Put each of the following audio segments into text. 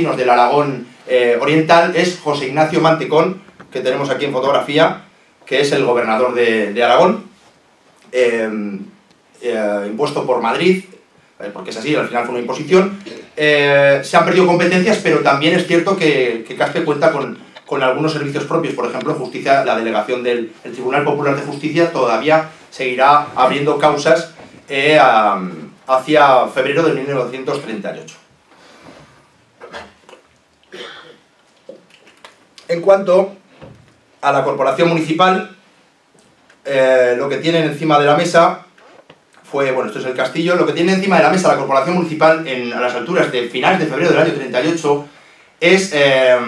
del Aragón eh, Oriental es José Ignacio Mantecón, que tenemos aquí en fotografía, que es el gobernador de, Aragón, em, eh, impuesto por Madrid, eh, porque es así, al final fue una imposición. se han perdido competencias, pero también es cierto que, que Caspe cuenta con, algunos servicios propios, por ejemplo, justicia, la delegación del Tribunal Popular de Justicia todavía seguirá abriendo causas hacia febrero de 1938. En cuanto a la corporación municipal, eh, lo que tienen encima de la mesa fue, bueno, esto es el castillo, lo que tiene encima de la mesa la corporación municipal en, a las alturas de finales de febrero del año 38 es eh,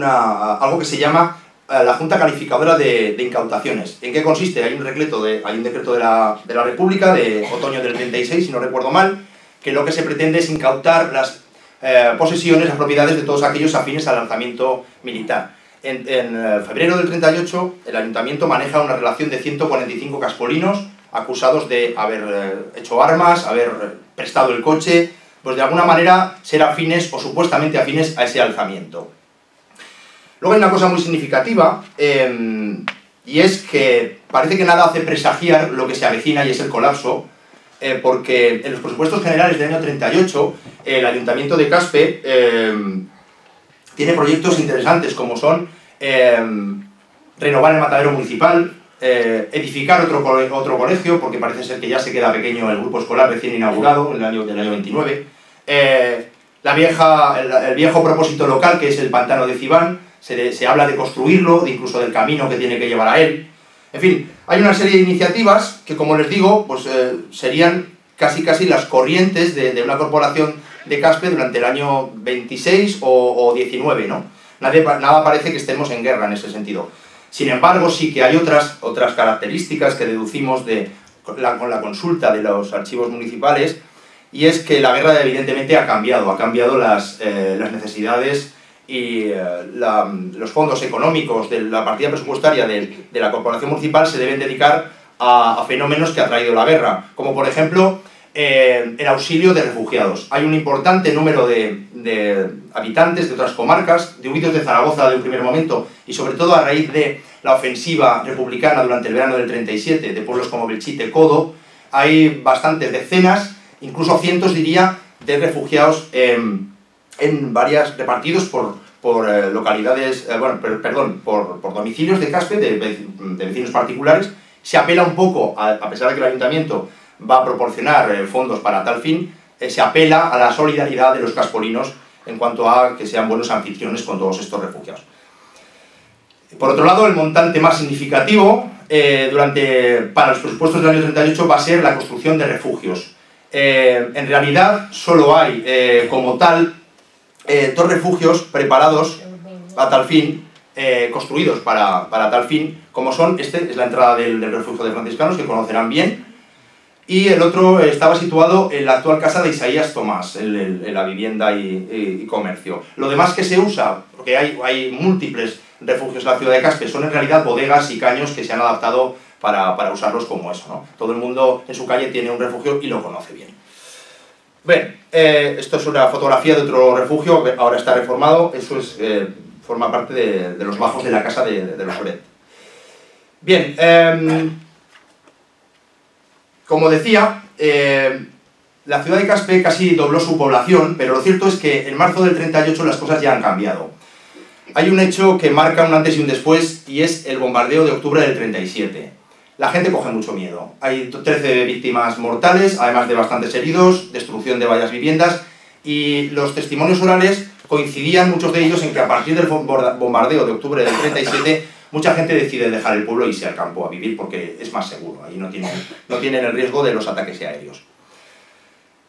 algo que se llama eh, la Junta Calificadora de, Incautaciones. ¿En qué consiste? Hay un, decreto de, hay un decreto de la, de la República de otoño del 36, si no recuerdo mal, que lo que se pretende es incautar las eh, posesiones, las propiedades de todos aquellos afines al lanzamiento militar. En, eh, febrero del 38, el ayuntamiento maneja una relación de 145 caspolinos acusados de haber eh, hecho armas, haber prestado el coche, pues de alguna manera ser afines o supuestamente afines a ese alzamiento. Luego hay una cosa muy significativa, em, y es que parece que nada hace presagiar lo que se avecina y es el colapso, eh, porque en los presupuestos generales del año 38 el Ayuntamiento de Caspe eh, tiene proyectos interesantes como son eh, renovar el matadero municipal, edificar otro, otro colegio, porque parece ser que ya se queda pequeño el grupo escolar recién inaugurado en el año, del año 29, la vieja, el, viejo propósito local que es el pantano de Cibán, se, se habla de construirlo, incluso del camino que tiene que llevar a él, en fin, hay una serie de iniciativas que, como les digo, pues eh, serían casi casi las corrientes de, una corporación de Caspe durante el año 26 o, 19, ¿no? nada parece que estemos en guerra en ese sentido. Sin embargo, sí que hay otras, otras características que deducimos de, con, la, consulta de los archivos municipales, y es que la guerra evidentemente ha cambiado, ha cambiado las, eh, las necesidades y eh, los fondos económicos de la partida presupuestaria de, la corporación municipal se deben dedicar a, fenómenos que ha traído la guerra, como por ejemplo eh, el auxilio de refugiados. Hay un importante número de, habitantes de otras comarcas, de huidos de Zaragoza de un primer momento, y sobre todo a raíz de la ofensiva republicana durante el verano del 37, de pueblos como Belchite, Codo, hay bastantes decenas, incluso cientos diría, de refugiados en varias, repartidos por, por eh, localidades, eh, bueno, perdón, por, por, domicilios de Caspe, de, de, vecinos particulares, se apela un poco, a, pesar de que el ayuntamiento va a proporcionar eh, fondos para tal fin, se apela a la solidaridad de los caspolinos en cuanto a que sean buenos anfitriones con todos estos refugiados. Por otro lado, el montante más significativo durante, para los presupuestos del año 38 va a ser la construcción de refugios. en realidad, solo hay como tal eh, dos refugios preparados a tal fin, eh, construidos para, tal fin, como son, este es la entrada del, refugio de franciscanos, que conocerán bien, y el otro estaba situado en la actual casa de Isaías Tomás, en, la vivienda y, comercio. Lo demás que se usa, porque hay, hay múltiples refugios en la ciudad de Caspe, son en realidad bodegas y caños que se han adaptado para, para usarlos como eso. ¿no? Todo el mundo en su calle tiene un refugio y lo conoce bien. Bien, eh, esto es una fotografía de otro refugio, ahora está reformado, eso es, eh, forma parte de, los bajos de la casa de, los Oret. Bien, em, como decía, eh, la ciudad de Caspe casi dobló su población, pero lo cierto es que en marzo del 38 las cosas ya han cambiado. Hay un hecho que marca un antes y un después, y es el bombardeo de octubre del 37 la gente coge mucho miedo. Hay 13 víctimas mortales, además de bastantes heridos, destrucción de varias viviendas, y los testimonios orales coincidían, muchos de ellos, en que a partir del bombardeo de octubre del 37, mucha gente decide dejar el pueblo y irse al campo a vivir porque es más seguro, ahí no tienen, no tienen el riesgo de los ataques aéreos.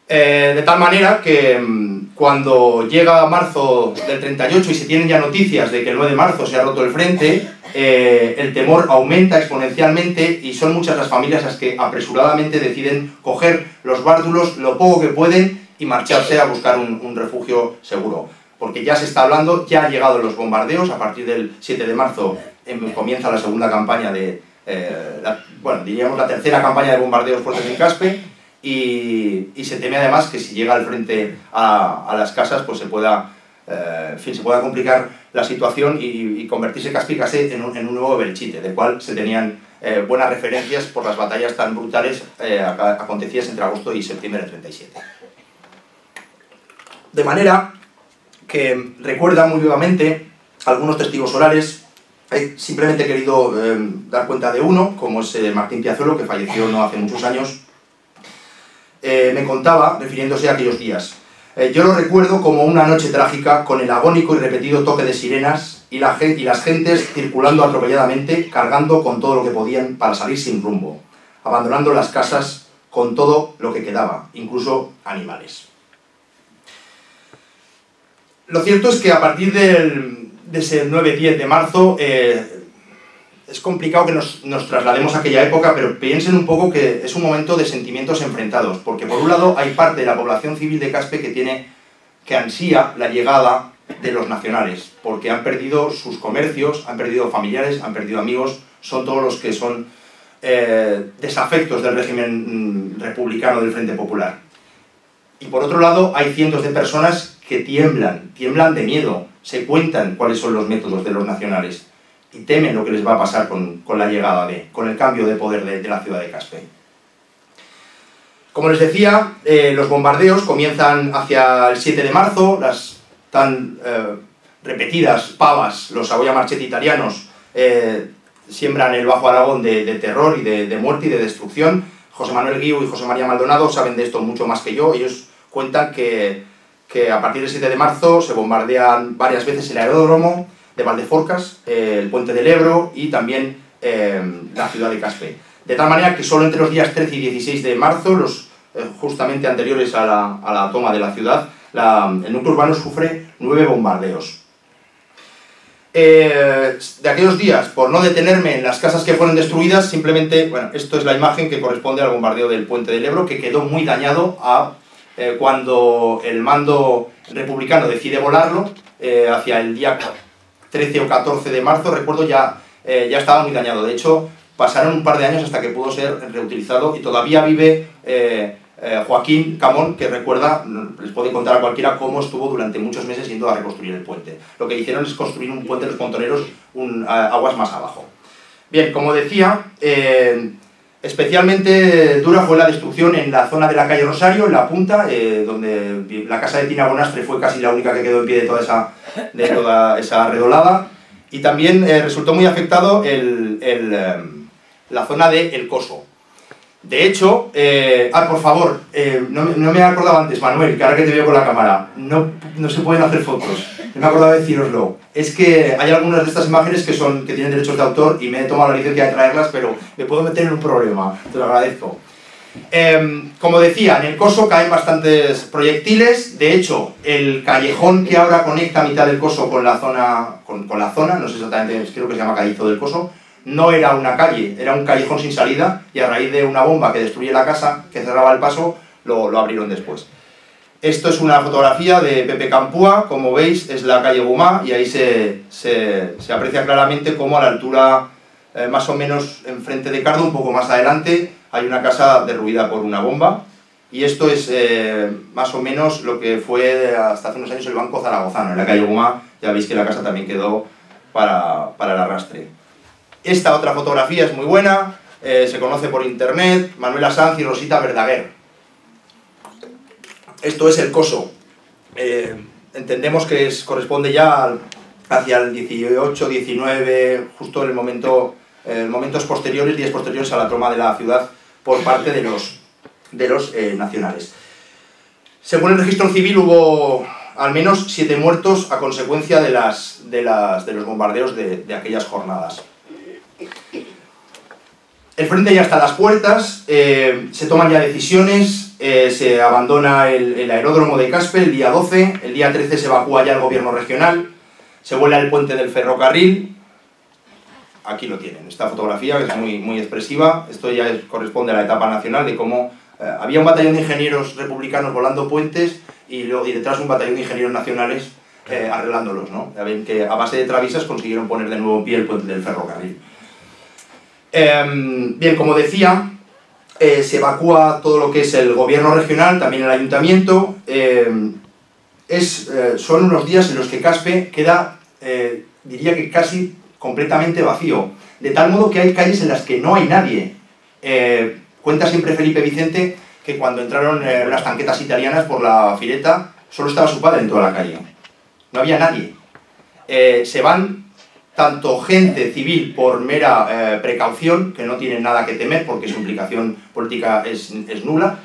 Eh, de tal manera que mm, cuando llega marzo del 38 y se tienen ya noticias de que el 9 de marzo se ha roto el frente, eh, el temor aumenta exponencialmente y son muchas las familias las que apresuradamente deciden coger los bárdulos lo poco que pueden y marcharse a buscar un, refugio seguro. Porque ya se está hablando, ya han llegado los bombardeos, a partir del 7 de marzo em, comienza la segunda campaña de, eh, bueno, diríamos la tercera campaña de bombardeos fuertes en Caspe, y, se teme además que si llega al frente a, las casas pues se pueda eh, se pueda complicar la situación y, convertirse Caspicase en un, en un nuevo Belchite, del cual se tenían eh, buenas referencias por las batallas tan brutales eh, acontecidas entre agosto y septiembre del 37. De manera que recuerda muy vivamente algunos testigos orales. He simplemente querido dar cuenta de uno, como es Martín Piazuelo, que falleció no hace muchos años. Me contaba, refiriéndose a aquellos días, eh, yo lo recuerdo como una noche trágica con el agónico y repetido toque de sirenas y, y las gentes circulando atropelladamente, cargando con todo lo que podían para salir sin rumbo, abandonando las casas con todo lo que quedaba, incluso animales. Lo cierto es que a partir del, de ese 9-10 de marzo eh, es complicado que nos, traslademos a aquella época, pero piensen un poco que es un momento de sentimientos enfrentados, porque por un lado hay parte de la población civil de Caspe que tiene, que ansía la llegada de los nacionales, porque han perdido sus comercios, han perdido familiares, han perdido amigos, son todos los que son eh, desafectos del régimen mm, republicano del Frente Popular. Y por otro lado hay cientos de personas que tiemblan, tiemblan de miedo, se cuentan cuáles son los métodos de los nacionales y temen lo que les va a pasar con, la llegada de, con el cambio de poder de, la ciudad de Caspe. Como les decía, eh, los bombardeos comienzan hacia el 7 de marzo, las tan eh, repetidas pavas, los Saboya Marchetti italianos, eh, siembran el Bajo Aragón de, terror y de, muerte y de destrucción. José Manuel Guiu y José María Maldonado saben de esto mucho más que yo. Ellos cuentan que, que a partir del 7 de marzo se bombardean varias veces el aeródromo, de Valdeforcas, eh, el puente del Ebro y también eh, la ciudad de Caspe. De tal manera que solo entre los días 13 y 16 de marzo, los eh, justamente anteriores a la, a la, toma de la ciudad, el núcleo urbano sufre nueve bombardeos. de aquellos días, por no detenerme en las casas que fueron destruidas, simplemente, bueno, esto es la imagen que corresponde al bombardeo del puente del Ebro, que quedó muy dañado a, cuando el mando republicano decide volarlo hacia el día 13 o 14 de marzo, recuerdo, ya, eh, ya estaba muy dañado. De hecho, pasaron un par de años hasta que pudo ser reutilizado y todavía vive eh, eh, Joaquín Camón, que recuerda, les puede contar a cualquiera cómo estuvo durante muchos meses yendo a reconstruir el puente. Lo que hicieron es construir un puente de los pontoneros un, aguas más abajo. Bien, como decía, especialmente dura fue la destrucción en la zona de la calle Rosario, en la punta, donde la casa de Tina Bonastre fue casi la única que quedó en pie de toda esa de toda esa redolada. Y también eh, resultó muy afectado el, el, em, la zona de El Coso. De hecho, eh, ah, por favor, eh, no, no, me he acordado antes, Manuel, que ahora que te veo con la cámara, no, no se pueden hacer fotos. Me he acordado de deciroslo. Es que hay algunas de estas imágenes que, son, que tienen derechos de autor y me he tomado la licencia de traerlas, pero me puedo meter en un problema. Te lo agradezco. Em, como decía, en el coso caen bastantes proyectiles, de hecho, el callejón que ahora conecta mitad del coso con la zona, con, la zona, no sé exactamente, creo que se llama Callizo del Coso, no era una calle, era un callejón sin salida y a raíz de una bomba que destruye la casa, que cerraba el paso, lo, abrieron después. Esto es una fotografía de Pepe Campúa, como veis es la calle Gumá y ahí se, aprecia claramente cómo a la altura eh, más o menos enfrente de Cardo, un poco más adelante, hay una casa derruida por una bomba y esto es eh, más o menos lo que fue hasta hace unos años el Banco Zaragozano. En la calle Guma ya veis que la casa también quedó para, para el arrastre. Esta otra fotografía es muy buena, eh, se conoce por internet, Manuela Sanz y Rosita Verdaguer. Esto es el coso. Eh, entendemos que corresponde ya hacia el 18, 19, justo en el momento, momentos posteriores, días posteriores a la toma de la ciudad por parte de los, de los eh, nacionales. Según el registro civil hubo al menos siete muertos a consecuencia de, las, de, las, de los bombardeos de, aquellas jornadas. El frente ya está a las puertas, eh, se toman ya decisiones, eh, se abandona el, el, aeródromo de Caspe el día 12, el día 13 se evacúa ya el gobierno regional, se vuela el puente del ferrocarril, aquí lo tienen, esta fotografía que es muy, muy expresiva, esto ya corresponde a la etapa nacional de cómo eh, había un batallón de ingenieros republicanos volando puentes y detrás un batallón de ingenieros nacionales eh, arreglándolos, ¿no? Ya ven que a base de travisas consiguieron poner de nuevo en pie el puente del ferrocarril. Em, bien, como decía, eh, se evacúa todo lo que es el gobierno regional, también el ayuntamiento, em, es, eh, son unos días en los que Caspe queda, eh, diría que casi completamente vacío, de tal modo que hay calles en las que no hay nadie. Eh, cuenta siempre Felipe Vicente que cuando entraron las tanquetas italianas por la fileta, solo estaba su padre en toda la calle. No había nadie. se van tanto gente civil por mera precaución, que no tienen nada que temer porque su implicación política es, es nula,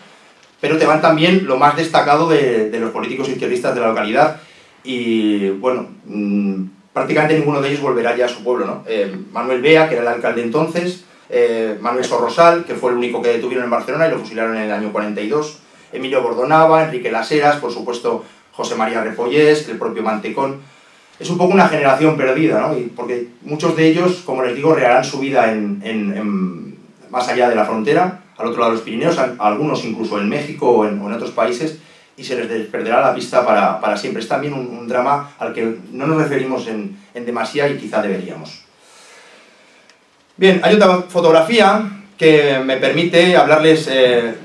pero te van también lo más destacado de, los políticos izquierdistas de la localidad y, bueno, mm, prácticamente ninguno de ellos volverá ya a su pueblo, ¿no? Eh, Manuel Bea, que era el alcalde entonces, eh, Manuel Sorrosal, que fue el único que detuvieron en Barcelona y lo fusilaron en el año 42, Emilio Bordonava, Enrique Laseras, por supuesto José María Repollés, el propio Mantecón. Es un poco una generación perdida, ¿no? porque muchos de ellos, como les digo, rearán su vida en, más allá de la frontera, al otro lado de los Pirineos, algunos incluso en México o en, otros países, y se les perderá la pista para, para siempre. Es también un, drama al que no nos referimos en, en demasía y quizá deberíamos. Bien, hay otra fotografía que me permite hablarles eh,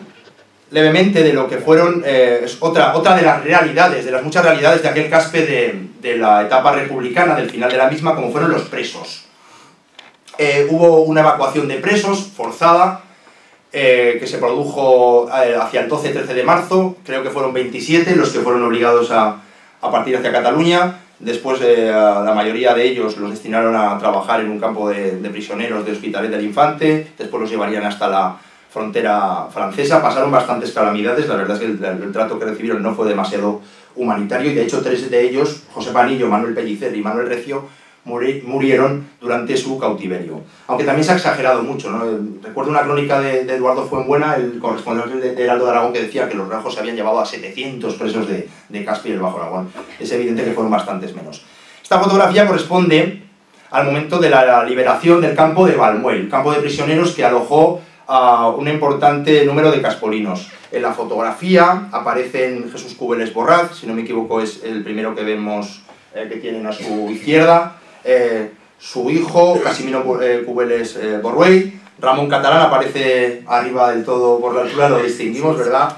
levemente de lo que fueron, eh, otra, otra de las realidades, de las muchas realidades de aquel caspe de, de la etapa republicana, del final de la misma, como fueron los presos. Eh, hubo una evacuación de presos forzada, eh, que se produjo eh, hacia el 12-13 de marzo, creo que fueron 27 los que fueron obligados a, a partir hacia Cataluña, después eh, la mayoría de ellos los destinaron a trabajar en un campo de, prisioneros de Hospitalet del Infante, después los llevarían hasta la frontera francesa, pasaron bastantes calamidades, la verdad es que el, trato que recibieron no fue demasiado humanitario y de hecho tres de ellos, José Panillo, Manuel Pellicer y Manuel Recio, murieron durante su cautiverio. Aunque también se ha exagerado mucho. ¿no? Recuerdo una crónica de, Eduardo Fuenbuena, el corresponsal de, Heraldo de Aragón, que decía que los rajos se habían llevado a 700 presos de, de Caspi y el Bajo Aragón. Es evidente que fueron bastantes menos. Esta fotografía corresponde al momento de la liberación del campo de Balmuel, campo de prisioneros que alojó un importante número de caspolinos. En la fotografía aparecen Jesús Cubeles Borraz, si no me equivoco es el primero que vemos eh, que tienen a su izquierda, eh, su hijo, Casimiro eh, Cubeles Borruey, Ramón Catalán aparece arriba del todo por la altura, lo distinguimos, ¿verdad?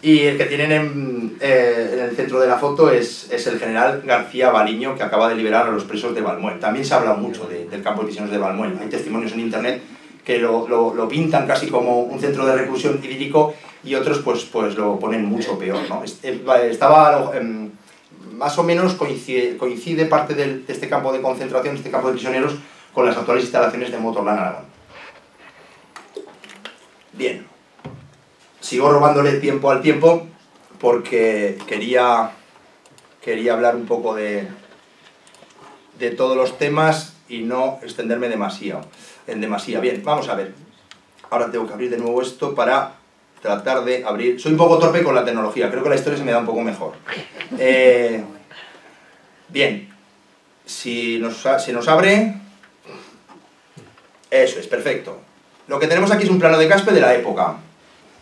Y el que tienen en, el centro de la foto es, es, el general García Baliño, que acaba de liberar a los presos de Balmuel. También se ha hablado mucho del campo de prisioneros de Balmuel. Hay testimonios en internet que lo, lo, pintan casi como un centro de reclusión idílico y otros pues, pues lo ponen mucho peor. ¿no? Estaba em, más o menos coincide, coincide parte de este campo de concentración, este campo de prisioneros, con las actuales instalaciones de Motorland Aragón. Bien, sigo robándole tiempo al tiempo porque quería, quería hablar un poco de, de todos los temas y no extenderme demasiado, en demasía. Bien, vamos a ver. Ahora tengo que abrir de nuevo esto para tratar de abrir... Soy un poco torpe con la tecnología, creo que la historia se me da un poco mejor. Eh, bien, si nos, se nos abre... Eso es, perfecto. Lo que tenemos aquí es un plano de caspe de la época.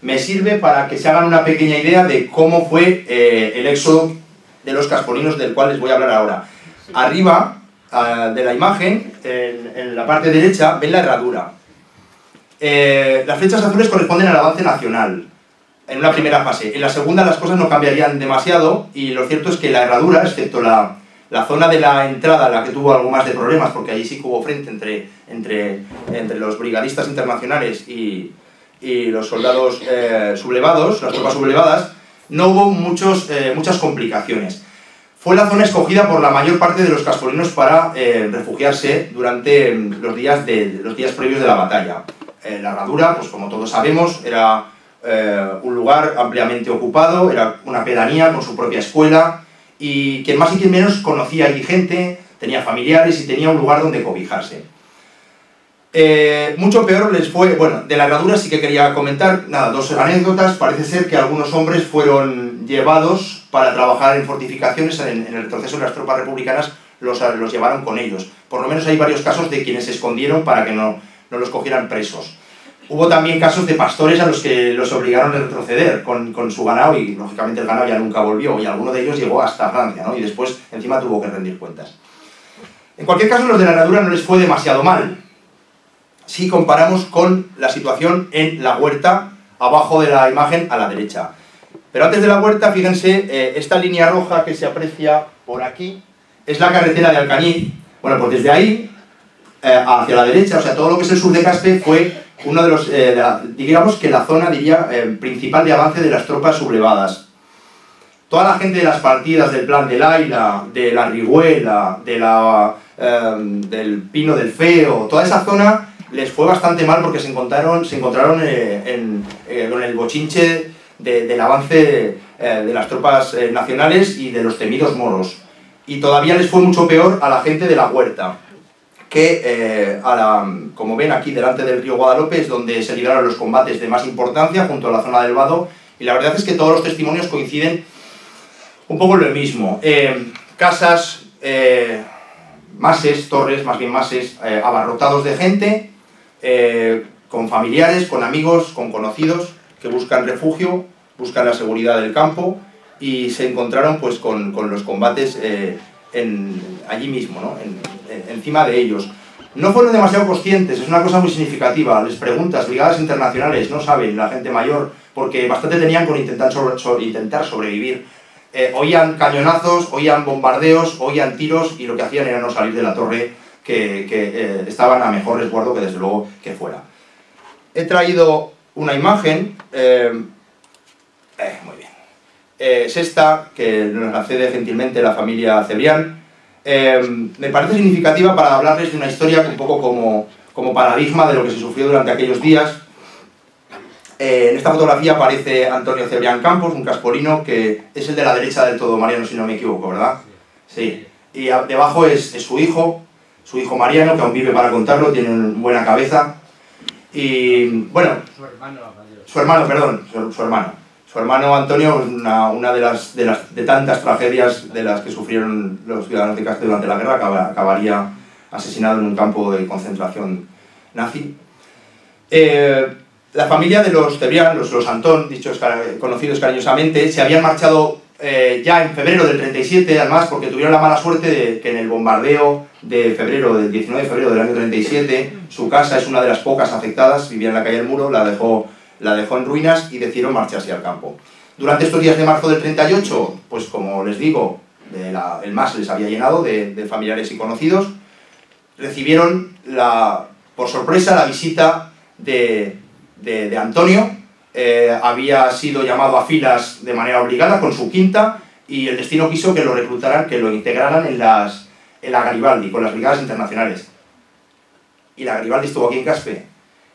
Me sirve para que se hagan una pequeña idea de cómo fue eh, el éxodo de los caspolinos del cual les voy a hablar ahora. Arriba de la imagen, en, en la parte derecha, ven la herradura. Eh, las flechas azules corresponden al avance nacional, en una primera fase. En la segunda las cosas no cambiarían demasiado y lo cierto es que la herradura, excepto la, la zona de la entrada, la que tuvo algo más de problemas, porque allí sí que hubo frente entre, entre, entre los brigadistas internacionales y, y los soldados eh, sublevados, las tropas sublevadas, no hubo muchos, eh, muchas complicaciones. Fue la zona escogida por la mayor parte de los caspolinos para refugiarse durante los días, de, los días previos de la batalla. Eh, la herradura, pues como todos sabemos, era eh, un lugar ampliamente ocupado, era una pedanía con su propia escuela, y quien más y quien menos conocía allí gente, tenía familiares y tenía un lugar donde cobijarse. Eh, mucho peor les fue, bueno, de la herradura sí que quería comentar, nada, dos anécdotas, parece ser que algunos hombres fueron llevados para trabajar en fortificaciones, en, el retroceso de las tropas republicanas los, los llevaron con ellos. Por lo menos hay varios casos de quienes se escondieron para que no, no los cogieran presos. Hubo también casos de pastores a los que los obligaron a retroceder con, con, su ganado y lógicamente el ganado ya nunca volvió y alguno de ellos llegó hasta Francia ¿no? y después encima tuvo que rendir cuentas. En cualquier caso los de la herradura no les fue demasiado mal si comparamos con la situación en la huerta abajo de la imagen a la derecha. Pero antes de la huerta, fíjense, eh, esta línea roja que se aprecia por aquí es la carretera de Alcañiz. Bueno, pues desde ahí eh, hacia la derecha, o sea, todo lo que es el sur de Caspe fue uno de los, eh, digamos que la zona, diría, principal de avance de las tropas sublevadas. Toda la gente de las partidas del Plan del Aira, de la Riguela, de la, del Pino del Feo, toda esa zona les fue bastante mal porque se encontraron, se encontraron en, con el bochinche del avance eh, de las tropas eh, nacionales y de los temidos moros. Y todavía les fue mucho peor a la gente de la huerta, que, eh, como ven aquí delante del río Guadalupe, es donde se libraron los combates de más importancia junto a la zona del Vado, y la verdad es que todos los testimonios coinciden un poco en lo mismo. casas, mases, torres, más bien mases, abarrotados de gente, con familiares, con amigos, con conocidos, que buscan refugio buscan la seguridad del campo y se encontraron pues con, con los combates eh, en, allí mismo, ¿no? encima de ellos. No fueron demasiado conscientes, es una cosa muy significativa. Les preguntas, brigadas internacionales, no saben, la gente mayor, porque bastante tenían con intentar, sobre, intentar sobrevivir. Eh, oían cañonazos, oían bombardeos, oían tiros y lo que hacían era no salir de la torre, que, que eh, estaban a mejor resguardo que desde luego que fuera. He traído una imagen eh, muy bien. Eh, es esta, que nos la cede gentilmente la familia Cebrián. Eh, me parece significativa para hablarles de una historia un poco como, como paradigma de lo que se sufrió durante aquellos días. en esta fotografía aparece Antonio Cebrián Campos, un caspolino que es el de la derecha del todo, Mariano, si no me equivoco, ¿verdad? Sí. Y debajo es, su hijo, su hijo Mariano, que aún vive para contarlo, tiene una buena cabeza. Y bueno, su hermano, su hermano perdón, su hermano. Su hermano Antonio, una, una de, las, de, las, de tantas tragedias de las que sufrieron los ciudadanos de Castell durante la guerra, acabaría asesinado en un campo de concentración nazi. Eh, la familia de los Tebrián, los, los Antón, dichos, conocidos cariñosamente, se habían marchado eh, ya en febrero del 37, además porque tuvieron la mala suerte de que en el bombardeo de febrero, del 19 de febrero del año 37, su casa es una de las pocas afectadas, vivía en la calle del Muro, la dejó la dejó en ruinas y decidieron marcharse al campo. Durante estos días de marzo del 38, pues como les digo, el MAS les había llenado de, familiares y conocidos, recibieron la, por sorpresa la visita de, Antonio, eh, había sido llamado a filas de manera obligada con su quinta y el destino quiso que lo reclutaran, que lo integraran en, las, en la Garibaldi, con las brigadas internacionales. Y la Garibaldi estuvo aquí en Caspe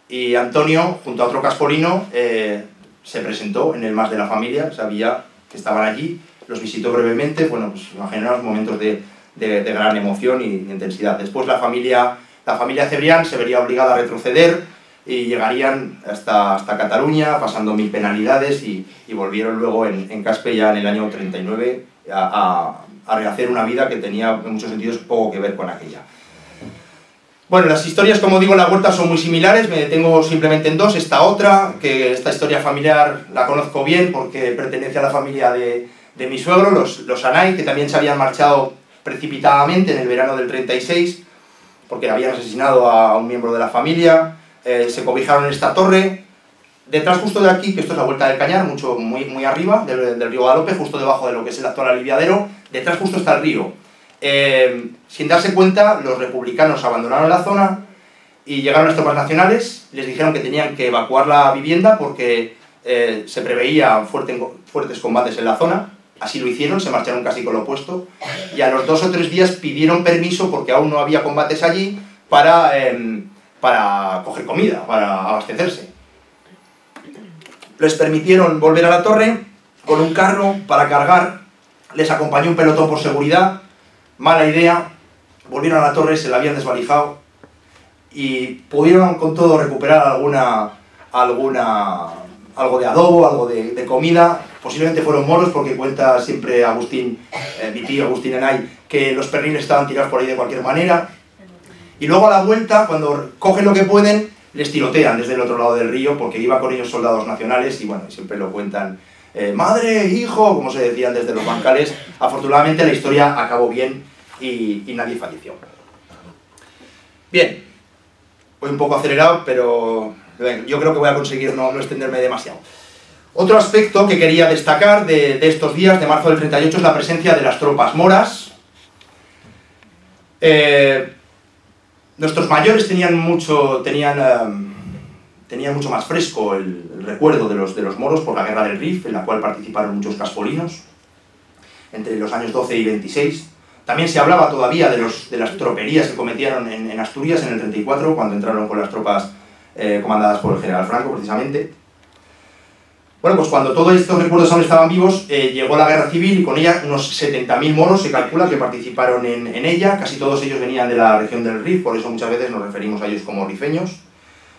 y Antonio, junto a otro caspolino, eh, se presentó en el más de la familia, sabía que estaban allí, los visitó brevemente, bueno, pues imaginaos momentos de, de, gran emoción y intensidad. Después la familia, la familia Cebrián se vería obligada a retroceder y llegarían hasta, hasta Cataluña, pasando mil penalidades y, y volvieron luego en, en, Caspe ya en el año 39 a, a, a rehacer una vida que tenía en muchos sentidos poco que ver con aquella. Bueno, las historias, como digo, en la huerta son muy similares, me detengo simplemente en dos. Esta otra, que esta historia familiar la conozco bien porque pertenece a la familia de, de mi suegro, los, los Anay, que también se habían marchado precipitadamente en el verano del 36, porque habían asesinado a un miembro de la familia, eh, se cobijaron en esta torre. Detrás justo de aquí, que esto es la Vuelta del Cañar, mucho, muy, muy arriba del, del río Galope, justo debajo de lo que es el actual aliviadero, detrás justo está el río. Eh, sin darse cuenta, los republicanos abandonaron la zona y llegaron las tropas nacionales, les dijeron que tenían que evacuar la vivienda porque eh, se preveía fuertes combates en la zona, así lo hicieron, se marcharon casi con lo opuesto, y a los dos o tres días pidieron permiso porque aún no había combates allí para, em, para coger comida, para abastecerse. Les permitieron volver a la torre con un carro para cargar, les acompañó un pelotón por seguridad, mala idea, volvieron a la torre, se la habían desvalijado y pudieron con todo recuperar alguna, alguna, algo de adobo, algo de, comida. Posiblemente fueron moros porque cuenta siempre Agustín, eh, mi tío Agustín Enay, que los perriles estaban tirados por ahí de cualquier manera. Y luego a la vuelta, cuando cogen lo que pueden, les tirotean desde el otro lado del río porque iba con ellos soldados nacionales y bueno, siempre lo cuentan eh, madre, hijo, como se decían desde los bancales. Afortunadamente la historia acabó bien y, nadie falleció. Bien, voy un poco acelerado, pero yo creo que voy a conseguir no, extenderme demasiado. Otro aspecto que quería destacar de, estos días, de marzo del 38, es la presencia de las tropas moras. Eh, nuestros mayores tenían mucho, tenían, eh, tenían mucho más fresco el, recuerdo de los, de los moros por la guerra del Rif, en la cual participaron muchos caspolinos, entre los años 12 y 26. También se hablaba todavía de, los, de las troperías que cometieron en, Asturias en el 34, cuando entraron con las tropas eh, comandadas por el general Franco, precisamente. Bueno, pues cuando todos estos recuerdos aún estaban vivos, eh, llegó la guerra civil y con ella unos 70.000 moros se calcula que participaron en, ella, casi todos ellos venían de la región del Rif, por eso muchas veces nos referimos a ellos como rifeños.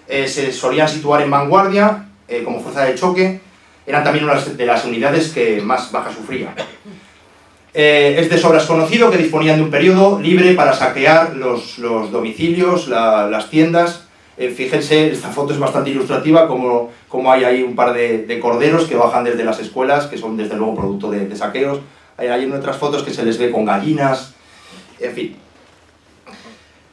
Eh, se solían situar en vanguardia, eh, como fuerza de choque, eran también una de las unidades que más baja sufrían. es de sobras conocido que disponían de un periodo libre para saquear los, domicilios, las tiendas, eh, fíjense, esta foto es bastante ilustrativa, como, como hay ahí un par de, corderos que bajan desde las escuelas, que son desde luego producto de, saqueos. Hay, hay otras fotos que se les ve con gallinas, en fin.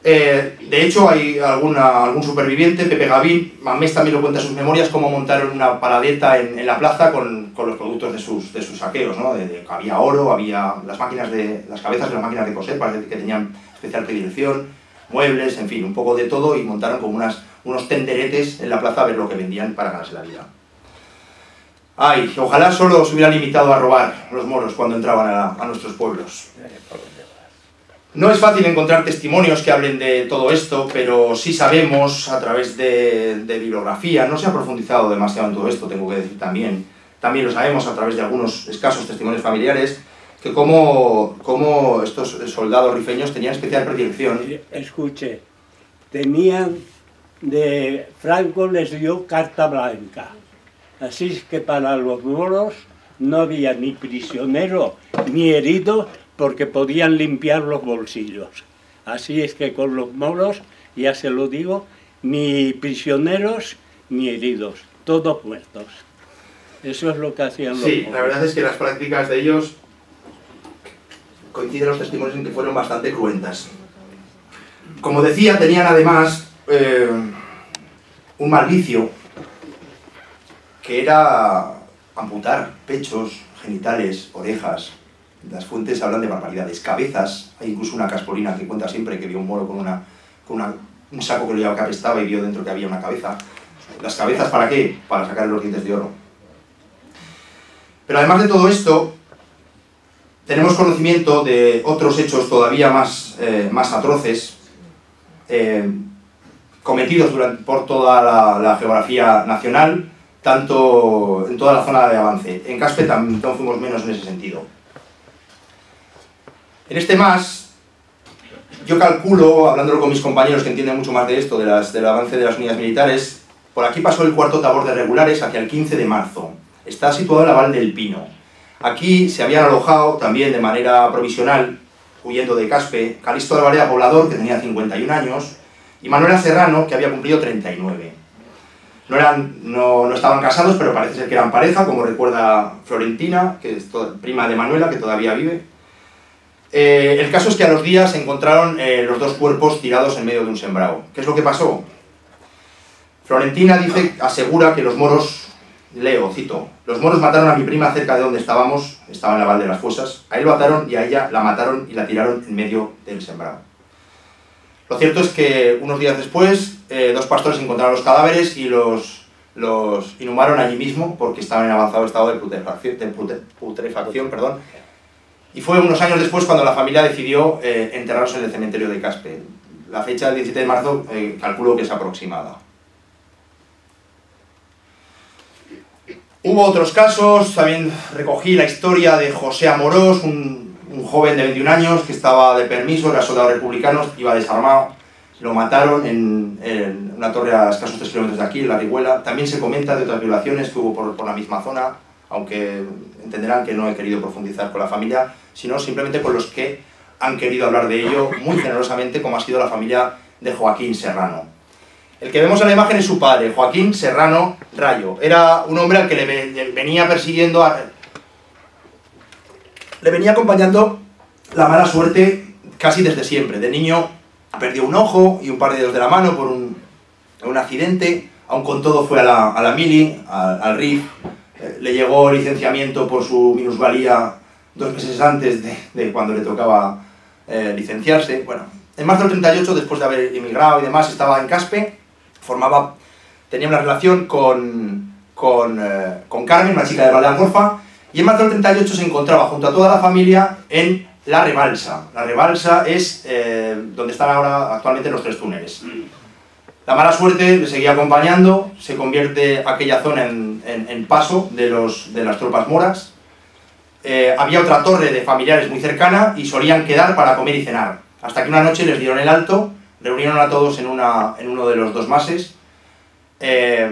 Eh, de hecho, hay alguna, algún superviviente, Pepe Gavín, Mamés también lo cuenta en sus memorias, cómo montaron una paradeta en, en la plaza con, con, los productos de sus, de sus saqueos, ¿no? De, había oro, había las máquinas de las cabezas de las máquinas de coser, parece que tenían especial predilección, muebles, en fin, un poco de todo y montaron como unas, unos tenderetes en la plaza a ver lo que vendían para ganarse la vida. Ay, ojalá solo se hubieran limitado a robar los moros cuando entraban a, nuestros pueblos. No es fácil encontrar testimonios que hablen de todo esto, pero sí sabemos a través de, de, bibliografía, no se ha profundizado demasiado en todo esto, tengo que decir también, también lo sabemos a través de algunos escasos testimonios familiares, que como, estos soldados rifeños tenían especial predilección. Escuche, tenían de Franco les dio carta blanca. Así es que para los moros no había ni prisionero ni herido porque podían limpiar los bolsillos. Así es que con los moros, ya se lo digo, ni prisioneros ni heridos, todos muertos. Eso es lo que hacían los Sí, la verdad es que las prácticas de ellos coinciden los testimonios en que fueron bastante cruentas. Como decía, tenían además eh, un mal vicio, que era amputar pechos, genitales, orejas. Las fuentes hablan de barbaridades, cabezas. Hay incluso una caspolina que cuenta siempre que vio un moro con, una, con un saco que lo llevaba que y vio dentro que había una cabeza. ¿Las cabezas para qué? Para sacar los dientes de oro. Pero además de todo esto, tenemos conocimiento de otros hechos todavía más, eh, más atroces eh, cometidos por toda la, geografía nacional, tanto en toda la zona de avance. En Caspe también fuimos menos en ese sentido. En este más, yo calculo, hablándolo con mis compañeros que entienden mucho más de esto, de las, del avance de las unidades militares, por aquí pasó el cuarto tabor de regulares hacia el 15 de marzo. Está situado en la Val del Pino. Aquí se habían alojado también de manera provisional, huyendo de Caspe, Calisto Varela Poblador, que tenía 51 años, y Manuela Serrano, que había cumplido 39. No, eran, no, estaban casados, pero parece ser que eran pareja, como recuerda Florentina, que es prima de Manuela, que todavía vive. Eh, el caso es que a los días se encontraron eh, los dos cuerpos tirados en medio de un sembrado. ¿Qué es lo que pasó? Florentina dice, asegura que los moros Leo, cito, los moros mataron a mi prima cerca de donde estábamos, estaba en la Val de las Fosas, a él lo mataron y a ella la mataron y la tiraron en medio del sembrado. Lo cierto es que unos días después, eh, dos pastores encontraron los cadáveres y los, los inhumaron allí mismo porque estaban en avanzado estado de putrefacción, perdón, y fue unos años después cuando la familia decidió eh, enterrarlos en el cementerio de Caspe. La fecha del 17 de marzo eh, calculo que es aproximada. Hubo otros casos, también recogí la historia de José Amorós, un, joven de 21 años que estaba de permiso, era soldado republicano, iba desarmado, lo mataron en, una torre a escasos 3 kilómetros de aquí, en la Riguela. También se comenta de otras violaciones que hubo por, la misma zona, aunque entenderán que no he querido profundizar con la familia, sino simplemente con los que han querido hablar de ello muy generosamente, como ha sido la familia de Joaquín Serrano. El que vemos en la imagen es su padre, Joaquín Serrano Rayo. Era un hombre al que le, venía persiguiendo, le venía acompañando la mala suerte casi desde siempre. De niño perdió un ojo y un par de dedos de la mano por un, accidente, aun con todo fue a la, mili, al, RIF, eh, le llegó licenciamiento por su minusvalía dos meses antes de, de cuando le tocaba eh, licenciarse. Bueno, en marzo del 38, después de haber emigrado y demás, estaba en Caspe, formaba, tenía una relación con, con, eh, con Carmen, una chica de Valdeangorfa, y en marzo del 38 se encontraba junto a toda la familia en La Rebalsa. La Rebalsa es eh, donde están ahora actualmente los tres túneles. La mala suerte le seguía acompañando, se convierte aquella zona en, en- en paso de, los, de las tropas moras. Eh, había otra torre de familiares muy cercana y solían quedar para comer y cenar. Hasta que una noche les dieron el alto, reunieron a todos en, una, en uno de los dos mases. Eh,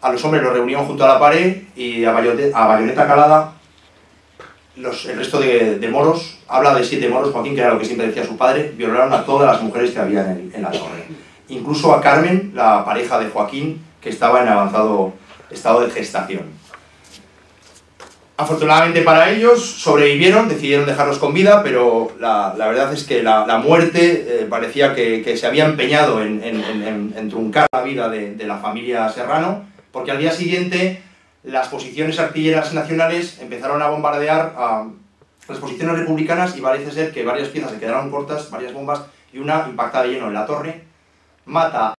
a los hombres los reunieron junto a la pared y a, bayote- a bayoneta calada los, el resto de, de moros, habla de siete moros, Joaquín, que era lo que siempre decía su padre, violaron a todas las mujeres que había en, en la torre. Incluso a Carmen, la pareja de Joaquín, que estaba en avanzado estado de gestación. Afortunadamente para ellos sobrevivieron, decidieron dejarlos con vida, pero la, la verdad es que la, la muerte eh, parecía que, que se había empeñado en, en- en- en- truncar la vida de, de la familia Serrano, porque al día siguiente las posiciones artilleras nacionales empezaron a bombardear a las posiciones republicanas y parece ser que varias piezas se quedaron cortas, varias bombas, y una impacta de lleno en la torre, mata